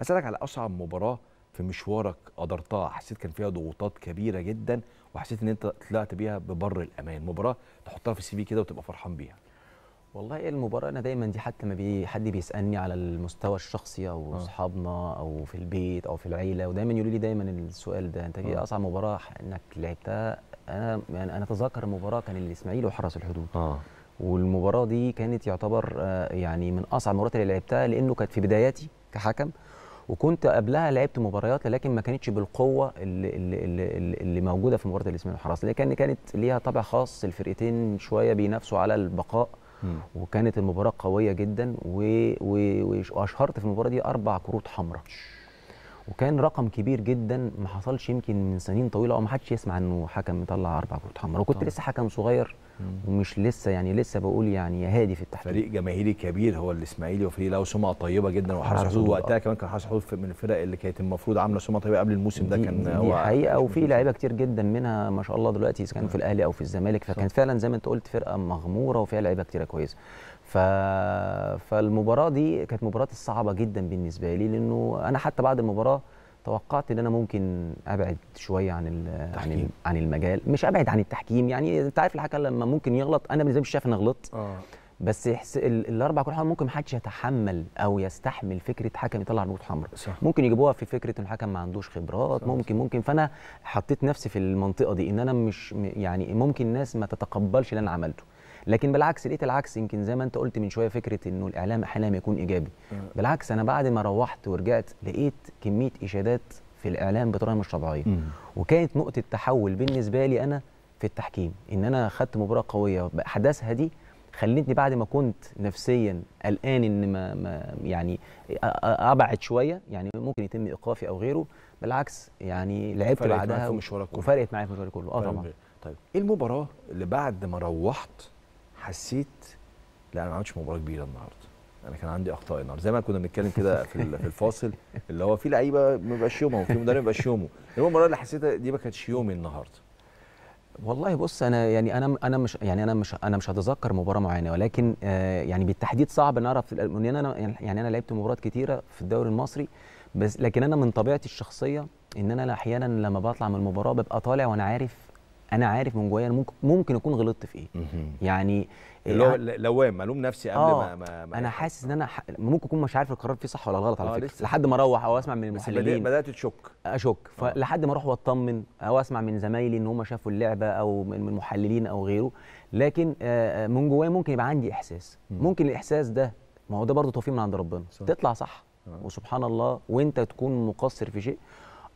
أسألك على أصعب مباراة في مشوارك قدرتها. حسيت كان فيها ضغوطات كبيرة جدا وحسيت إن أنت طلعت بيها ببر الأمان. مباراة تحطها في السي في كده وتبقى فرحان بيها. والله المباراة أنا دايما دي حتى ما بي حد بيسألني على المستوى الشخصي أو آه. أصحابنا أو في البيت أو في العيلة ودايما يقولوا لي دايما السؤال ده أنت إيه آه. أصعب مباراة إنك لعبتها؟ أنا يعني أنا أتذكر المباراة كان الإسماعيلي وحرس الحدود. آه. والمباراة دي كانت يعتبر آه، يعني من أصعب المباريات اللي لعبتها لأنه كانت في بداياتي كحكم وكنت قبلها لعبت مباريات لكن ما كانتش بالقوة اللي, اللي, اللي, اللي موجودة في مباراة الإسماعيلي والحرس لكن كانت ليها طابع خاص الفرقتين شوية بينافسوا على البقاء. وكانت المباراة قوية جدا و... و... وش- وأشهرت في المباراة دي أربع كروت حمراء. وكان رقم كبير جدا ما حصلش يمكن من سنين طويلة أو ما حدش يسمع إنه حكم مطلع أربع كروت حمراء. وكنت طبعا. لسه حكم صغير ومش لسه يعني لسه بقول يعني هادي في التحكيم فريق جماهيري كبير هو الإسماعيلي وفريق له سمعة طيبة جدا وحرس حرس حدود. وقتها. كمان كان حرس حدود من الفرق اللي كانت المفروض عاملة سمعة طيبة قبل الموسم ده كان دي, هو دي حقيقه وفي. لعيبة كتير جدا منها ما شاء الله دلوقتي إذا كانوا في الأهلي أو في الزمالك. فكانت فعلا زي ما أنت قلت فرقة مغمورة وفيها لعيبة كتيرة كويسة. ف... فالمباراة دي كانت مباراة صعبه جدا بالنسبة لي لأنه أنا حتى بعد المباراة توقعت إن أنا ممكن أبعد شوية عن. عن. عن المجال مش أبعد عن التحكيم يعني انت عارف الحكم لما ممكن يغلط أنا بالنسبة لي مش شايف ان أنا غلطت آه بس يحس... ال... الأربع كروت حمراء ممكن محدش يتحمل أو يستحمل فكرة حكم يطلع كروت حمراء ممكن يجيبوها في فكرة ان الحكم ما عندوش خبرات صح. ممكن ممكن فأنا حطيت نفسي في المنطقة دي إن أنا مش يعني ممكن الناس ما تتقبلش اللي أنا عملته لكن بالعكس لقيت العكس. يمكن زي ما انت قلت من شوية فكرة إنه الإعلام أحيانا يكون إيجابي. بالعكس أنا بعد ما روحت ورجعت لقيت كمية اشادات في الإعلام بطريقة مش طبيعية. وكانت نقطة تحول بالنسبة لي أنا في التحكيم. إن أنا خدت مباراة قوية بأحداثها دي خلتني بعد ما كنت نفسيا قلقان إن ما, ما يعني أبعد شوية يعني ممكن يتم إيقافي أو غيره. بالعكس يعني لعبت فرقت معاك بعدها في مشوارك كله. وفرقت معايا في مشواري كله. آه طبعا. طيب إيه المباراة اللي بعد ما روحت حسيت لا أنا ما عملتش مباراة كبيرة النهارده. أنا كان عندي أخطاء النهارده. زي ما كنا بنتكلم كده في في الفاصل اللي هو في لعيبة ما بيبقاش يومهم وفي مدرب ما بيبقاش يومه. المباراة اللي حسيتها دي ما كانتش يومي النهارده. والله بص أنا يعني أنا أنا مش يعني أنا مش أنا مش هتذكر مباراة معينة ولكن آه يعني بالتحديد صعب إن أعرف لأن أنا يعني أنا لعبت مباريات كتيرة في الدوري المصري بس لكن أنا من طبيعتي الشخصية إن أنا أحيانا لما بطلع من المباراة ببقى طالع وأنا عارف أنا عارف من جوايا أنا ممكن ممكن أكون غلطت في إيه. يعني اللي هو آه، لوام معلوم نفسي قبل آه، ما, ما, ما أنا حاسس إن أنا ح... ممكن أكون مش عارف القرار فيه صح ولا غلط على آه، فكرة. لسه. لحد ما أروح أو أسمع من المحللين. بدأت تشك. أشك. آه. فلحد ما أروح وأطمن أو أسمع من زمايلي إن هم شافوا اللعبة أو من من محللين أو غيره. لكن آه، آه، من جوايا ممكن يبقى عندي إحساس. مم. ممكن الإحساس ده ما هو ده برضه توفيق من عند ربنا. صح. تطلع صح. آه. وسبحان الله وأنت تكون مقصر في شيء.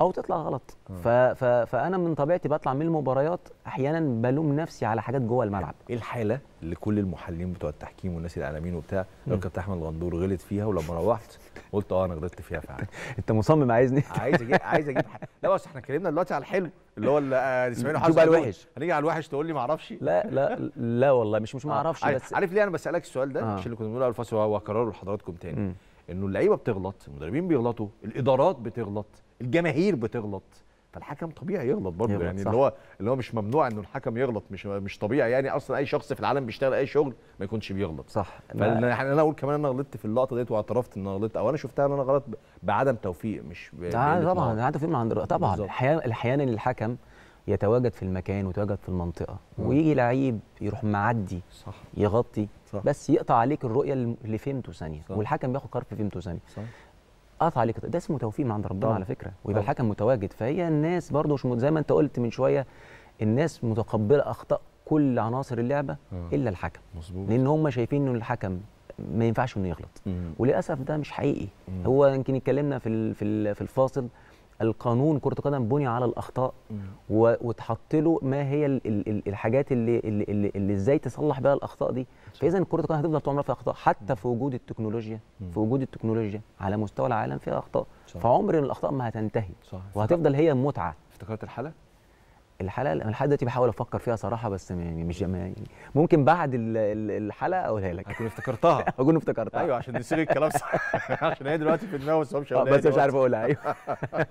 أو تطلع غلط آه. ف... ف... فأنا من طبيعتي بطلع من المباريات أحيانا بلوم نفسي على حاجات جوه الملعب إيه الحالة اللي كل المحللين بتوع التحكيم والناس الاعلاميين وبتاع لو. كابتن أحمد الغندور غلط فيها ولما روحت قلت آه أنا غلطت فيها فعلا أنت مصمم عايزني عايز أجيب عايز أجيب. لا بس إحنا اتكلمنا دلوقتي على الحلو اللي هو اللي آه، شوف وحسن بقى. الوحش. هنيجي على الوحش تقول لي ما أعرفش لا لا لا والله مش مش ما أعرفش عارف, بس عارف ليه أنا بسألك السؤال ده آه. مش اللي كنا بنقوله على الفاصل وهو هكرره لحضراتكم تاني. إنه اللعيبة بتغلط المدربين بيغلطوا الإدارات بتغلط الجماهير بتغلط فالحكم طبيعي يغلط برضه يعني صح. اللي هو اللي هو مش ممنوع إنه الحكم يغلط مش مش طبيعي يعني أصلا أي شخص في العالم بيشتغل أي شغل ما يكونش بيغلط صح فانا يعني أنا أقول كمان أنا غلطت في اللقطة ديت واعترفت إن أنا غلطت أو أنا شفتها إن أنا غلط بعدم توفيق مش بقلة طبعا. ده توفيق من عند طبعا. أحيانا أحيانا الحكم يتواجد في المكان ويتواجد في المنطقة مم. ويجي لعيب يروح معدي صح يغطي صح. بس يقطع عليك الرؤية اللي- فهمته ثانية. والحكم بياخد قرار في فهمته ثانية قطع عليك ده اسمه توفيق من عند ربنا طبعا. على فكرة ويبقى. الحكم متواجد فهي الناس برضه مش زي ما انت قلت من شوية الناس متقبلة أخطاء كل عناصر اللعبة آه. إلا الحكم مظبوط لأن هم شايفين إن الحكم ما ينفعش إنه يغلط مم. وللأسف ده مش حقيقي مم. هو يمكن اتكلمنا في في الفاصل القانون كرة القدم بني على. و- وتحط له ما هي ال- ال- ال- الحاجات اللي اللي, اللي, اللي إزاي تصلح بيها الأخطاء دي. فإذا كرة القدم هتفضل طول عمرها فيها أخطاء حتى في وجود التكنولوجيا. في وجود التكنولوجيا على مستوى العالم فيها أخطاء. صح. فعمر الأخطاء ما هتنتهي. صح. وهتفضل هي المتعة افتكرت الحلقة الحلقة أنا لحد دلوقتي بحاول أفكر فيها صراحة بس م- مش يعني ممكن بعد ال- ال- الحلقة أقولها لك. هكون افتكرتها. أكون افتكرتها. أيوه عشان نسيب الكلام صح. عشان هي دلوقتي في دماغي بس هو مش آه، بس مش. عارف أقولها. أيوه.